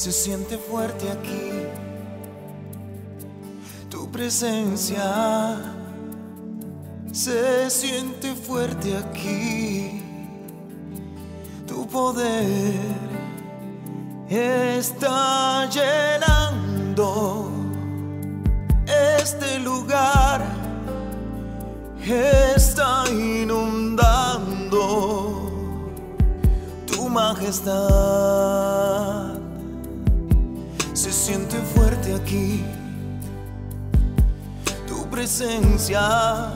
se siente fuerte aquí. Tu presencia se siente fuerte aquí. Tu poder está llenando este lugar. Está inundando tu majestad. Se siente fuerte aquí. Tu presencia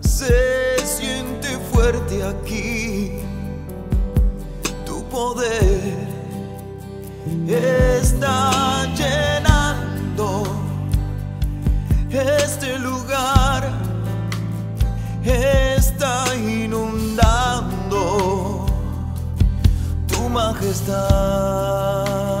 se siente fuerte aquí. Tu poder está llenando este lugar, está inundando tu majestad.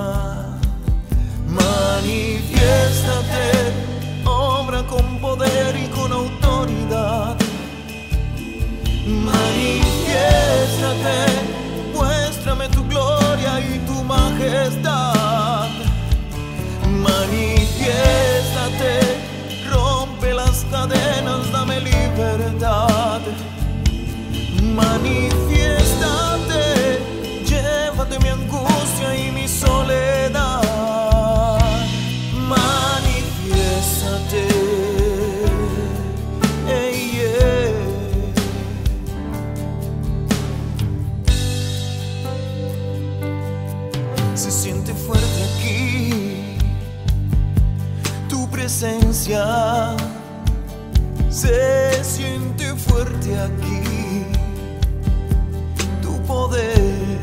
Presencia se siente fuerte aquí. Tu poder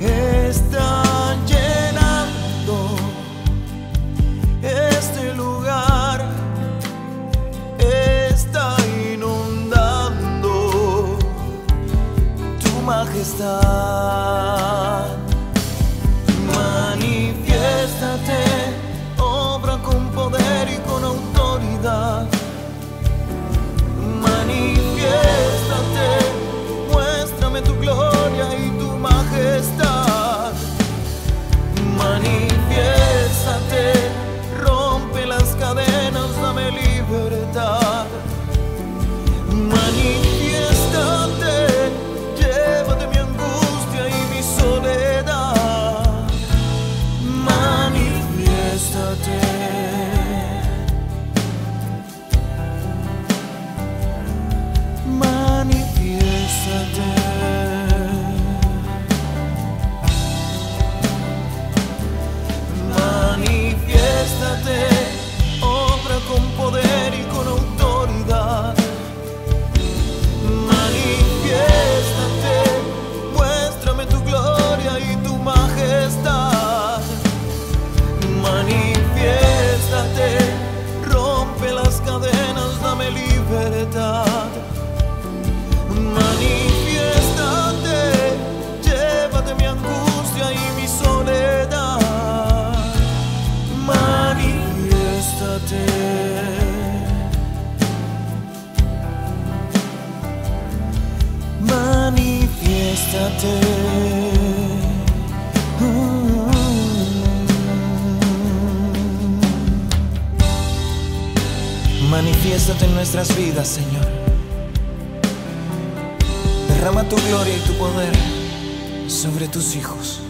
está llenando este lugar. Está inundando tu majestad. Manifiéstate, Manifiéstate. Manifiéstate en nuestras vidas, Señor. Derrama tu gloria y tu poder sobre tus hijos.